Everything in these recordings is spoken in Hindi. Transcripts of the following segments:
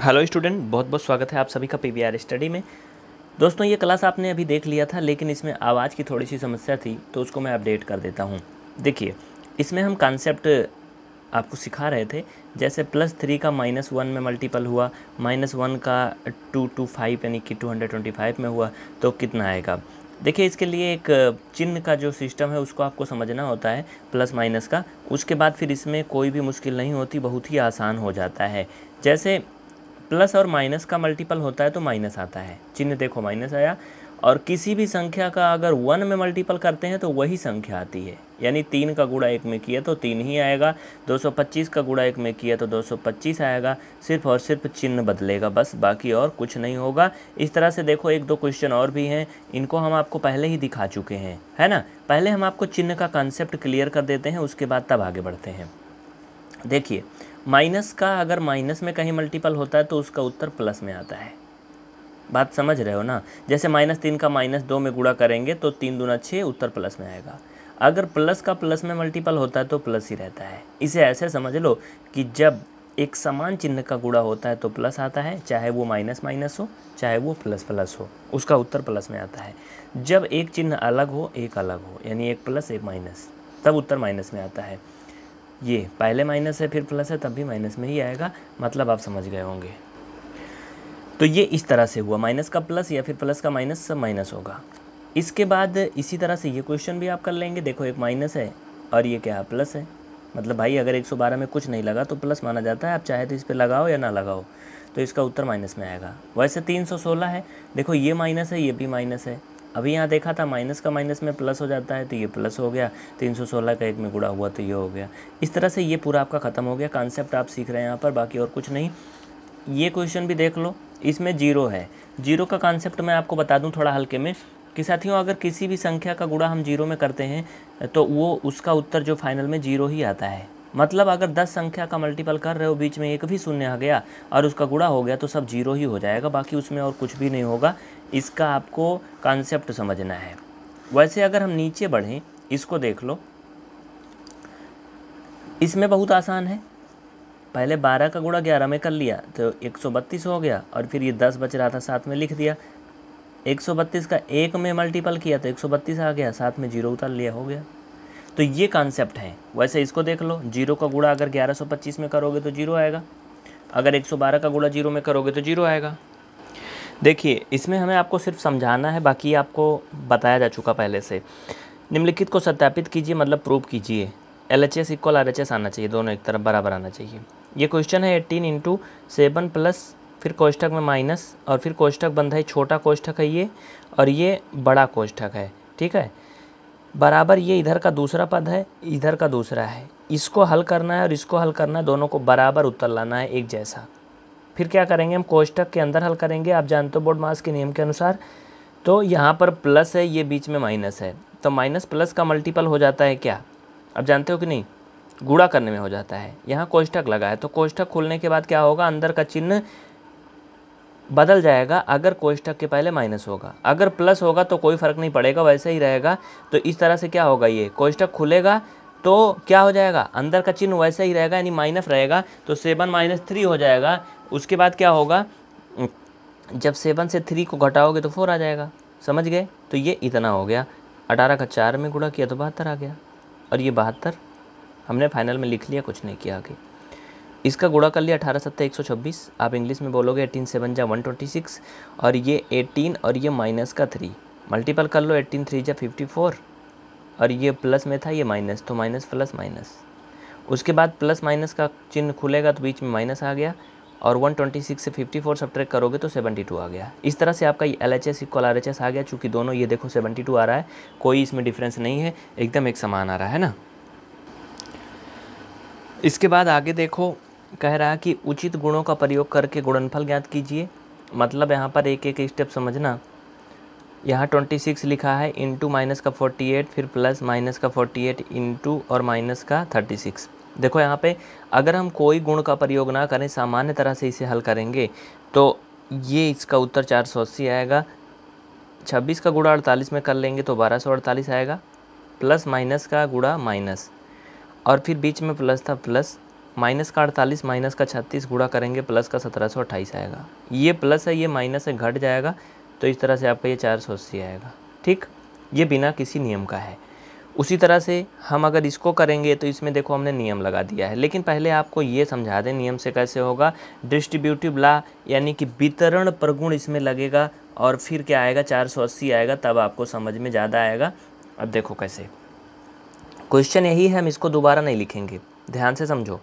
हेलो स्टूडेंट, बहुत बहुत स्वागत है आप सभी का पी स्टडी में। दोस्तों, ये क्लास आपने अभी देख लिया था, लेकिन इसमें आवाज़ की थोड़ी सी समस्या थी तो उसको मैं अपडेट कर देता हूँ। देखिए, इसमें हम कॉन्सेप्ट आपको सिखा रहे थे, जैसे प्लस थ्री का माइनस वन में मल्टीपल हुआ माइनस वन का टू टू फाइव यानी कि टू हंड्रेड ट्वेंटी फाइव में हुआ तो कितना आएगा? देखिए, इसके लिए एक चिन्ह का जो सिस्टम है, उसको आपको समझना होता है प्लस माइनस का। उसके बाद फिर इसमें कोई भी मुश्किल नहीं होती, बहुत ही आसान हो जाता है। जैसे प्लस और माइनस का मल्टीपल होता है तो माइनस आता है। चिन्ह देखो, माइनस आया। और किसी भी संख्या का अगर वन में मल्टीपल करते हैं तो वही संख्या आती है। यानी तीन का गुड़ा एक में किया तो तीन ही आएगा 225 का गुड़ा एक में किया तो 225 आएगा। सिर्फ़ और सिर्फ़ चिन्ह बदलेगा बस, बाकी और कुछ नहीं होगा। इस तरह से देखो, एक दो क्वेश्चन और भी हैं, इनको हम आपको पहले ही दिखा चुके हैं, है ना? पहले हम आपको चिन्ह का कॉन्सेप्ट क्लियर कर देते हैं, उसके बाद तब आगे बढ़ते हैं। देखिए माइनस का अगर माइनस में कहीं मल्टीपल होता है तो उसका उत्तर प्लस में आता है। बात समझ रहे हो ना? जैसे माइनस तीन का माइनस दो में गुड़ा करेंगे तो तीन दूना छः उत्तर प्लस में आएगा। अगर प्लस का प्लस में मल्टीपल होता है तो प्लस ही रहता है। इसे ऐसे समझ लो कि जब एक समान चिन्ह का गुड़ा होता है तो प्लस आता है, चाहे वो माइनस माइनस हो, चाहे वो प्लस प्लस हो, उसका उत्तर प्लस में आता है। जब एक चिन्ह अलग हो, एक अलग हो, यानी एक प्लस एक माइनस, तब उत्तर माइनस में आता है। ये, पहले माइनस है, फिर प्लस है, तब भी माइनस में ही आएगा। मतलब आप समझ गए होंगे। तो ये इस तरह से हुआ, माइनस का प्लस या फिर प्लस का माइनस, सब माइनस होगा। इसके बाद इसी तरह से ये क्वेश्चन भी आप कर लेंगे। देखो, एक माइनस है और ये क्या, प्लस है? मतलब भाई, अगर 112 में कुछ नहीं लगा तो प्लस माना जाता है। आप चाहे तो इस पर लगाओ या ना लगाओ। तो इसका उत्तर माइनस में आएगा। वैसे 316 है। देखो, ये माइनस है, ये भी माइनस है। अभी यहाँ देखा था, माइनस का माइनस में प्लस हो जाता है तो ये प्लस हो गया 316 का एक में गुड़ा हुआ तो ये हो गया। इस तरह से ये पूरा आपका ख़त्म हो गया कॉन्सेप्ट आप सीख रहे हैं यहाँ पर, बाकी और कुछ नहीं। ये क्वेश्चन भी देख लो, इसमें ज़ीरो है। ज़ीरो का कॉन्सेप्ट मैं आपको बता दूँ थोड़ा हल्के में कि साथियों, अगर किसी भी संख्या का गुड़ा हम ज़ीरो में करते हैं तो वो उसका उत्तर जो फाइनल में ज़ीरो ही आता है। मतलब अगर दस संख्या का मल्टीपल कर रहे हो, बीच में एक भी शून्य आ गया और उसका गुड़ा हो गया तो सब ज़ीरो ही हो जाएगा, बाकी उसमें और कुछ भी नहीं होगा। इसका आपको कॉन्सेप्ट समझना है। वैसे अगर हम नीचे बढ़ें, इसको देख लो। इसमें बहुत आसान है। पहले बारह का गुड़ा ग्यारह में कर लिया तो एक सौ बत्तीस हो गया, और फिर ये दस बच रहा था साथ में लिख दिया। एक सौ बत्तीस का एक में मल्टीपल किया तो एक सौ बत्तीस आ गया साथ में ज़ीरो उतार लिया, हो गया। तो ये कॉन्सेप्ट है। वैसे इसको देख लो, ज़ीरो का गुड़ा अगर ग्यारह सौ पच्चीस में करोगे तो ज़ीरो आएगा। अगर एक सौ बारह का गुड़ा ज़ीरो में करोगे तो ज़ीरो आएगा। देखिए, इसमें हमें आपको सिर्फ़ समझाना है, बाकी आपको बताया जा चुका पहले से। निम्नलिखित को सत्यापित कीजिए मतलब प्रूव कीजिए। L H S equal R H S आना चाहिए, दोनों एक तरफ़ बराबर आना चाहिए। ये क्वेश्चन है एट्टीन इंटू सेवन प्लस फिर कोष्ठक में माइनस और फिर कोष्ठक बंधा है, छोटा कोष्ठक है ये, और ये बड़ा कोष्ठक है, ठीक है? बराबर ये इधर का दूसरा पद है, इधर का दूसरा है। इसको हल करना है, और इसको हल करना है, दोनों को बराबर उत्तर लाना है, एक जैसा। फिर क्या करेंगे, हम कोष्टक के अंदर हल करेंगे। आप जानते हो बोर्ड मास के नियम के अनुसार। तो यहाँ पर प्लस है, ये बीच में माइनस है। तो माइनस प्लस का मल्टीपल हो जाता है क्या? आप जानते हो कि नहीं? गुड़ा करने में हो जाता है। यहाँ कोष्टक लगा है तो कोष्टक खोलने के बाद क्या होगा? अंदर का चिन्ह बदल जाएगा, अगर कोष्टक के पहले माइनस होगा। अगर प्लस होगा तो कोई फ़र्क नहीं पड़ेगा, वैसे ही रहेगा। तो इस तरह से क्या होगा ये? कोष्टक खुलेगा तो क्या हो जाएगा? अंदर का चिन्ह वैसे ही रहेगा, यानी माइनस रहेगा। तो सेवन माइनस थ्री हो जाएगा उसके बाद क्या होगा? जब सेवन से थ्री को घटाओगे तो फोर आ जाएगा। समझ गए? तो ये इतना हो गया। अठारह का चार में गुणा किया तो बहत्तर आ गया। और ये बहत्तर हमने फाइनल में लिख लिया, कुछ नहीं किया आगे। इसका गुणा कर लिया अठारह सत्तर एक सौ छब्बीस। आप इंग्लिश में बोलोगे एटीन सेवन जा वन ट्वेंटी सिक्स और ये एटीन और ये माइनस का थ्री मल्टीपल कर लो एटीन थ्री जा फिफ्टी फोर और ये प्लस में था, ये माइनस तो माइनस प्लस माइनस उसके बाद प्लस माइनस का चिन्ह खुलेगा तो बीच में माइनस आ गया। और 126 से 54 फोर सब्ट्रैक्ट करोगे तो 72 आ गया। इस तरह से आपका L H S equal R H S आ गया, चूँकि दोनों ये देखो 72 आ रहा है, कोई इसमें डिफरेंस नहीं है, एकदम एक समान आ रहा है ना? इसके बाद आगे देखो, कह रहा है कि उचित गुणों का प्रयोग करके गुणनफल ज्ञात कीजिए। मतलब यहाँ पर एक एक स्टेप समझना। यहाँ ट्वेंटी सिक्स लिखा है इंटू माइनस का फोर्टी एट फिर प्लस माइनस का फोर्टी एट इंटू और माइनस का थर्टी सिक्स देखो यहाँ पे, अगर हम कोई गुण का प्रयोग ना करें, सामान्य तरह से इसे हल करेंगे तो ये इसका उत्तर चार सौ अस्सी आएगा। छब्बीस का गुड़ा अड़तालीस में कर लेंगे तो बारह सौ अड़तालीस आएगा। प्लस माइनस का गुड़ा माइनस। और फिर बीच में प्लस था प्लस, माइनस का अड़तालीस, माइनस का छत्तीस गुड़ा करेंगे, प्लस का सत्रह सौ अट्ठाईस आएगा। ये प्लस है, ये माइनस है, घट जाएगा तो इस तरह से आपका ये चार सौ अस्सी आएगा। ठीक? ये बिना किसी नियम का है। उसी तरह से हम अगर इसको करेंगे तो इसमें देखो हमने नियम लगा दिया है। लेकिन पहले आपको ये समझा दें नियम से कैसे होगा। डिस्ट्रीब्यूटिव ला, यानी कि वितरण प्रगुण इसमें लगेगा और फिर क्या आएगा? चार सौ अस्सी आएगा, तब आपको समझ में ज़्यादा आएगा। अब देखो कैसे। क्वेश्चन यही है, हम इसको दोबारा नहीं लिखेंगे। ध्यान से समझो।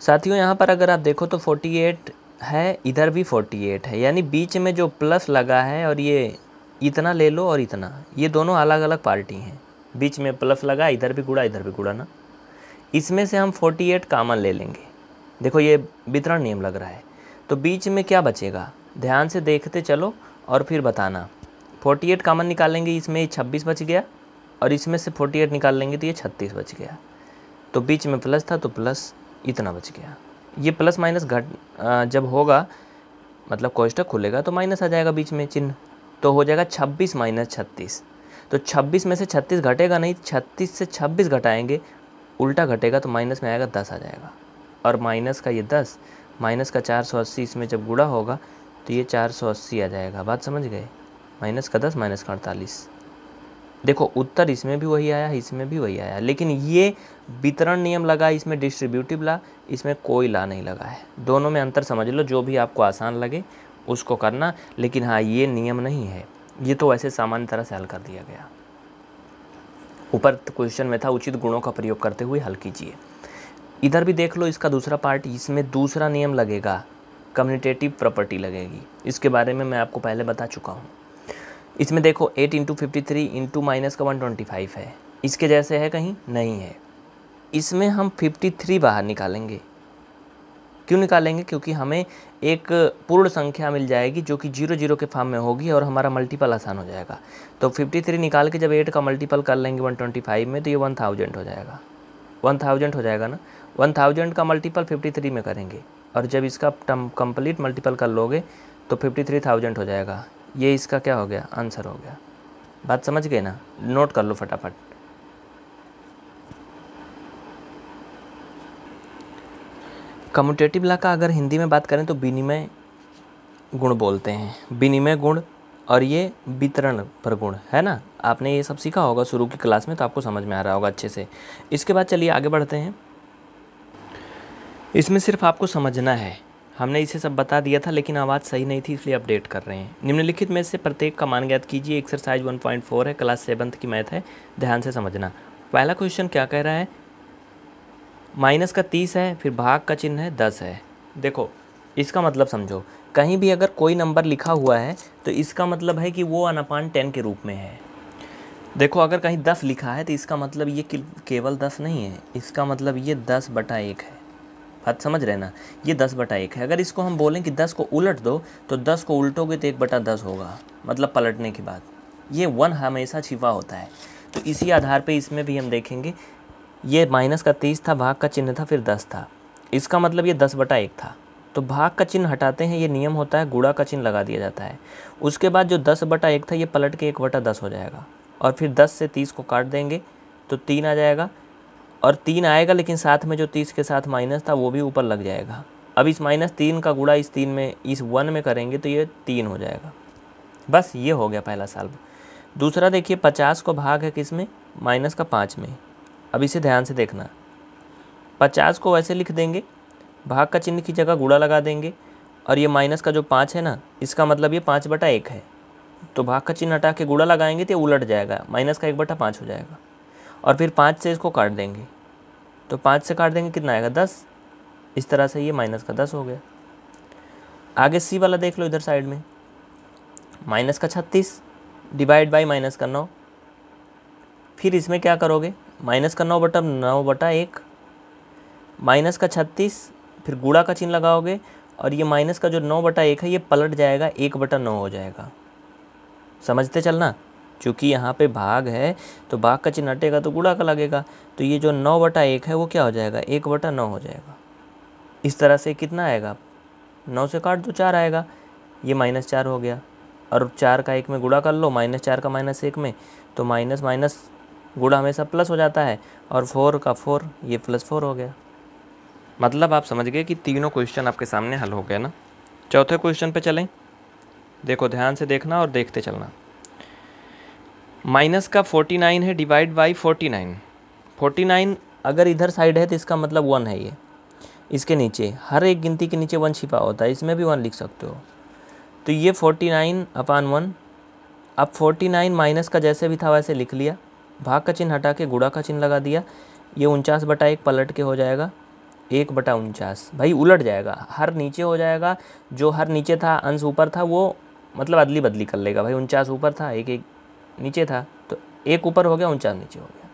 साथियों, यहाँ पर अगर आप देखो तो 48 है, इधर भी 48 है। यानी बीच में जो प्लस लगा है और ये इतना ले लो और इतना। ये दोनों अलग अलग पार्टी हैं। बीच में प्लस लगा, इधर भी गुड़ा इधर भी गुड़ा ना। इसमें से हम 48 कामन ले लेंगे। देखो ये वितरण नियम लग रहा है। तो बीच में क्या बचेगा? ध्यान से देखते चलो और फिर बताना। 48 कामन निकालेंगे, इसमें 26 बच गया और इसमें से 48 निकाल लेंगे तो ये 36 बच गया। तो बीच में प्लस था तो प्लस इतना बच गया। ये प्लस माइनस घट जब होगा मतलब कोष्टक खुलेगा तो माइनस आ जाएगा बीच में चिन्ह। तो हो जाएगा छब्बीस माइनस छत्तीस। तो छब्बीस में से छत्तीस घटेगा नहीं, छत्तीस से छब्बीस घटाएँगे, उल्टा घटेगा तो माइनस में आएगा दस आ जाएगा। और माइनस का ये दस, माइनस का चार सौ अस्सी इसमें जब गुड़ा होगा तो ये चार सौ अस्सी आ जाएगा। बात समझ गए? माइनस का दस, माइनस का अड़तालीस। देखो, उत्तर इसमें भी वही आया, इसमें भी वही आया, लेकिन ये वितरण नियम लगा, इसमें डिस्ट्रीब्यूटिव ला, इसमें कोई ला नहीं लगा है। दोनों में अंतर समझ लो, जो भी आपको आसान लगे, उसको करना, लेकिन हाँ ये नियम नहीं है। ये तो वैसे सामान्य तरह से हल कर दिया गया। ऊपर क्वेश्चन में था, उचित गुणों का प्रयोग करते हुए हल कीजिए। इधर भी देख लो, इसका दूसरा पार्ट इसमें दूसरा नियम लगेगा। कम्युनिटेटिव प्रॉपर्टी लगेगी। इसके बारे में मैं आपको पहले बता चुका हूँ। इसमें देखो eight into fifty three into minus का वन ट्वेंटी फाइव है। इसके जैसे है कहीं? नहीं है। इसमें हम फिफ्टी थ्री बाहर निकालेंगे। क्यों निकालेंगे? क्योंकि हमें एक पूर्ण संख्या मिल जाएगी जो कि ज़ीरो ज़ीरो के फॉर्म में होगी और हमारा मल्टीपल आसान हो जाएगा। तो फिफ्टी थ्री निकाल के जब एट का मल्टीपल कर लेंगे वन ट्वेंटी फाइव में तो ये वन थाउज़ेंड हो जाएगा। वन थाउज़ेंड हो जाएगा ना? वन थाउज़ेंड का मल्टीपल फिफ्टी थ्री में करेंगे और जब इसका कंप्लीट मल्टीपल कर लोगे तो फिफ्टी थ्री थाउज़ेंड हो जाएगा। ये इसका क्या हो गया? आंसर हो गया। बात समझ गए ना? नोट कर लो फटाफट। कम्यूटेटिव ला का अगर हिंदी में बात करें तो विनिमय गुण बोलते हैं। विनिमय गुण और ये वितरण पर गुण, है ना? आपने ये सब सीखा होगा शुरू की क्लास में तो आपको समझ में आ रहा होगा अच्छे से। इसके बाद चलिए आगे बढ़ते हैं। इसमें सिर्फ़ आपको समझना है। हमने इसे सब बता दिया था लेकिन आवाज़ सही नहीं थी, इसलिए अपडेट कर रहे हैं। निम्नलिखित में से प्रत्येक का मान ज्ञात कीजिए। एक्सरसाइज 1.4 है, क्लास सेवन्थ की मैथ है। ध्यान से समझना। पहला क्वेश्चन क्या कह रहा है? माइनस का तीस है, फिर भाग का चिन्ह है, दस है। देखो, इसका मतलब समझो, कहीं भी अगर कोई नंबर लिखा हुआ है तो इसका मतलब है कि वो अनपान टेन के रूप में है। देखो, अगर कहीं दस लिखा है तो इसका मतलब ये केवल दस नहीं है। इसका मतलब ये दस बटा एक है। बात समझ रहे ना? ये दस बटा एक है। अगर इसको हम बोलें कि दस को उलट दो तो दस को उल्टोगे तो एक बटा दस होगा। मतलब पलटने के बाद ये वन हमेशा छिपा होता है। तो इसी आधार पे इसमें भी हम देखेंगे ये माइनस का तीस था, भाग का चिन्ह था, फिर दस था। इसका मतलब ये दस बटा एक था। तो भाग का चिन्ह हटाते हैं, ये नियम होता है गुड़ा का चिन्ह लगा दिया जाता है। उसके बाद जो दस बटा एक था, ये पलट के एक बटा दस हो जाएगा। और फिर दस से तीस को काट देंगे तो तीन आ जाएगा। और तीन आएगा, लेकिन साथ में जो तीस के साथ माइनस था, वो भी ऊपर लग जाएगा। अब इस माइनस तीन का गुड़ा इस तीन में, इस वन में करेंगे तो ये तीन हो जाएगा। बस ये हो गया पहला साल। दूसरा देखिए, पचास को भाग है किसमें? माइनस का पाँच में। अब इसे ध्यान से देखना। पचास को वैसे लिख देंगे, भाग का चिन्ह की जगह गुड़ा लगा देंगे, और ये माइनस का जो पाँच है ना, इसका मतलब ये पाँच बटा एक है। तो भाग का चिन्ह हटा के गुड़ा लगाएँगे तो उलट जाएगा, माइनस का एक बटा पाँच हो जाएगा। और फिर पाँच से इसको काट देंगे। तो पाँच से काट देंगे कितना आएगा? दस। इस तरह से ये माइनस का दस हो गया। आगे सी वाला देख लो इधर साइड में। माइनस का छत्तीस, डिवाइड बाई माइनस का नौ। फिर इसमें क्या करोगे? माइनस का नौ बटा नौ बटा एक, माइनस का छत्तीस, फिर गुड़ा का चिन्ह लगाओगे और ये माइनस का जो नौ बटा एक है, ये पलट जाएगा, एक बटा नौ हो जाएगा। समझते चलना? चूँकि यहाँ पे भाग है तो भाग का चिन्ह हटेगा तो गुड़ा का लगेगा। तो ये जो नौ बटा एक है, वो क्या हो जाएगा? एक बटा नौ हो जाएगा। इस तरह से कितना आएगा? नौ से काट दो, चार आएगा। ये माइनस चार हो गया। और चार का एक में गुड़ा कर लो, माइनस चार का माइनस एक में तो माइनस माइनस गुड़ा हमेशा प्लस हो जाता है और फोर का फोर ये प्लस फोर हो गया। मतलब आप समझ गए कि तीनों क्वेश्चन आपके सामने हल हो गए ना? चौथे क्वेश्चन पे चलें। देखो, ध्यान से देखना और देखते चलना। माइनस का फोर्टी नाइन है divide by forty nine forty nine अगर इधर साइड है तो इसका मतलब वन है ये। इसके नीचे, हर एक गिनती के नीचे वन छिपा होता है, इसमें भी वन लिख सकते हो। तो ये फोर्टी नाइन अपान वन अब फोर्टी नाइन माइनस का जैसे भी था वैसे लिख लिया। भाग का चिन्ह हटा के गुड़ा का चिन्ह लगा दिया। ये उनचास बटा एक पलट के हो जाएगा। एक बटा उनचास। भाई, उलट जाएगा। हर नीचे हो जाएगा। जो हर नीचे था, अंश ऊपर था, वो मतलब अदली बदली कर लेगा। भाई, उनचास ऊपर था, एक एक नीचे था तो एक ऊपर हो गया, उनचास नीचे हो गया।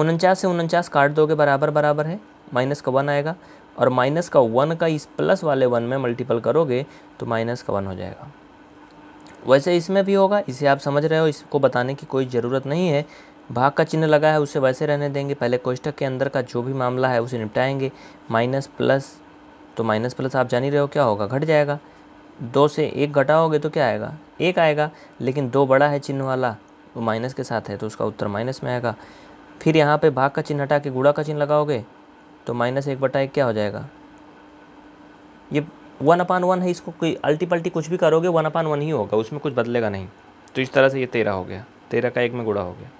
उनचास से उनचास काट दोगे बराबर बराबर है। माइनस का वन आएगा। और माइनस का वन का इस प्लस वाले वन में मल्टीपल करोगे तो माइनस का वन हो जाएगा। वैसे इसमें भी होगा। इसे आप समझ रहे हो। इसको बताने की कोई ज़रूरत नहीं है। भाग का चिन्ह लगा है, उसे वैसे रहने देंगे। पहले कोष्टक के अंदर का जो भी मामला है, उसे निपटाएँगे। माइनस प्लस तो माइनस प्लस आप जान ही रहे हो, क्या होगा? घट जाएगा। दो से एक घटाओगे तो क्या आएगा? एक आएगा, लेकिन दो बड़ा है चिन्ह वाला, वो माइनस के साथ है तो उसका उत्तर माइनस में आएगा। फिर यहाँ पे भाग का चिन्ह हटा के गुड़ा का चिन्ह लगाओगे तो माइनस एक बटा एक क्या हो जाएगा? ये वन अपान वन है, इसको कोई अल्टी पल्टी कुछ भी करोगे, वन अपान वन ही होगा, उसमें कुछ बदलेगा नहीं। तो इस तरह से ये तेरह हो गया। तेरह का एक में गुड़ा हो गया।